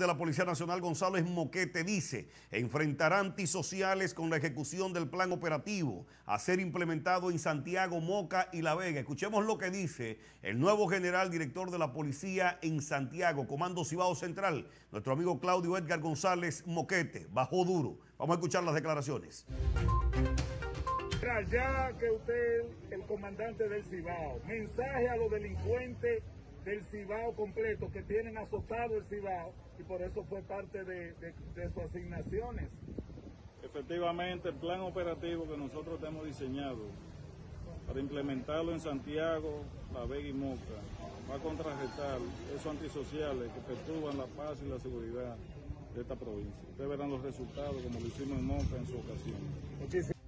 de la Policía Nacional González Moquete dice, enfrentará antisociales con la ejecución del plan operativo a ser implementado en Santiago, Moca y La Vega. Escuchemos lo que dice el nuevo general director de la Policía en Santiago, Comando Cibao Central, nuestro amigo Claudio Edgar González Moquete. Bajó duro. Vamos a escuchar las declaraciones. Ya que usted, el comandante del Cibao, mensaje a los delincuentes del Cibao completo, que tienen azotado el Cibao y por eso fue parte de, sus asignaciones. Efectivamente, el plan operativo que nosotros hemos diseñado para implementarlo en Santiago, La Vega y Moca va a contrarrestar esos antisociales que perturban la paz y la seguridad de esta provincia. Ustedes verán los resultados como lo hicimos en Moca en su ocasión.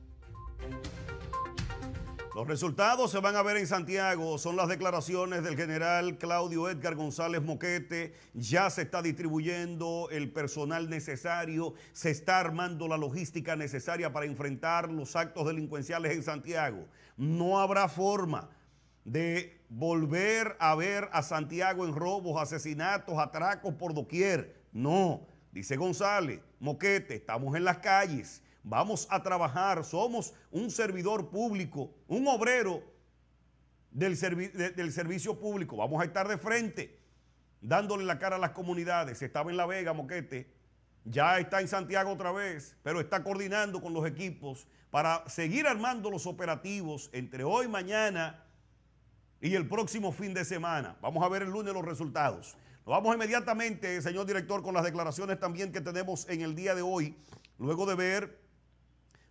Los resultados se van a ver en Santiago, son las declaraciones del general Claudio Edgar González Moquete, ya se está distribuyendo el personal necesario, se está armando la logística necesaria para enfrentar los actos delincuenciales en Santiago. No habrá forma de volver a ver a Santiago en robos, asesinatos, atracos por doquier. No, dice González, Moquete, estamos en las calles vamos a trabajar, somos un servidor público, un obrero del, servicio público, vamos a estar de frente, dándole la cara a las comunidades. Estaba en La Vega, Moquete, ya está en Santiago otra vez, pero está coordinando con los equipos para seguir armando los operativos entre hoy, mañana y el próximo fin de semana. Vamos a ver el lunes los resultados. Nos vamos inmediatamente, señor director, con las declaraciones también que tenemos en el día de hoy, luego de ver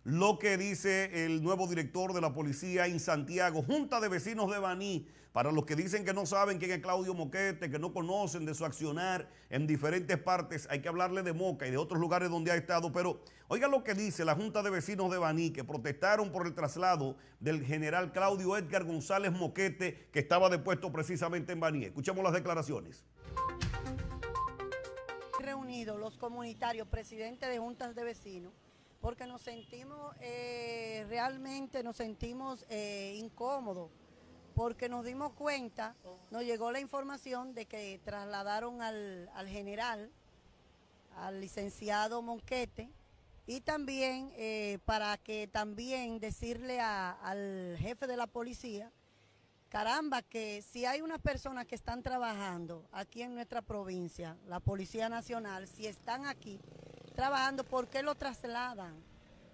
lo que dice el nuevo director de la policía en Santiago, Junta de Vecinos de Baní, para los que dicen que no saben quién es Claudio Moquete, que no conocen de su accionar en diferentes partes, hay que hablarle de Moca y de otros lugares donde ha estado, pero oiga lo que dice la Junta de Vecinos de Baní, que protestaron por el traslado del general Claudio Edgar González Moquete, que estaba depuesto precisamente en Baní. Escuchemos las declaraciones. Reunidos los comunitarios, presidentes de juntas de vecinos, porque nos sentimos eh, realmente, nos sentimos eh, incómodos, porque nos dimos cuenta, nos llegó la información de que trasladaron al, general, al licenciado Monquete, y también eh, para que también decirle al jefe de la policía, caramba, que si hay unas personas que están trabajando aquí en nuestra provincia, la Policía Nacional, si están aquí, trabajando, ¿por qué lo trasladan?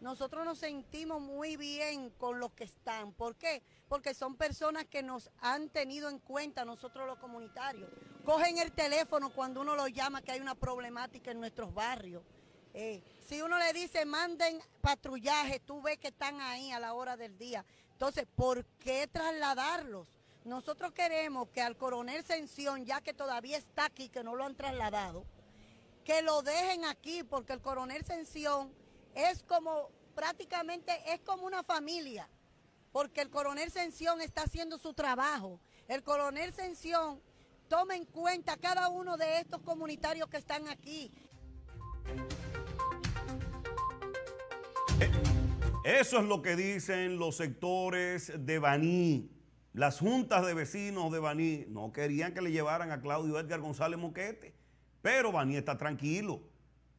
Nosotros nos sentimos muy bien con los que están. ¿Por qué? Porque son personas que nos han tenido en cuenta nosotros los comunitarios. Cogen el teléfono cuando uno los llama que hay una problemática en nuestros barrios. Eh, si uno le dice manden patrullaje, tú ves que están ahí a la hora del día. Entonces, ¿por qué trasladarlos? Nosotros queremos que al coronel Sención, ya que todavía está aquí, que no lo han trasladado, que lo dejen aquí, porque el coronel Sención es como, prácticamente es como una familia, porque el coronel Sención está haciendo su trabajo. El coronel Sención toma en cuenta cada uno de estos comunitarios que están aquí. Eso es lo que dicen los sectores de Baní. Las juntas de vecinos de Baní no querían que le llevaran a Claudio Edgar González Moquete. Pero Bani está tranquilo.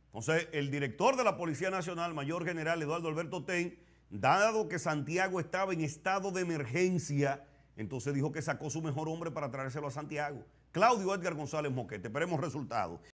Entonces, el director de la Policía Nacional, Mayor General Eduardo Alberto Ten, dado que Santiago estaba en estado de emergencia, entonces dijo que sacó su mejor hombre para traérselo a Santiago. Claudio Edgar González Moquete, esperemos resultados.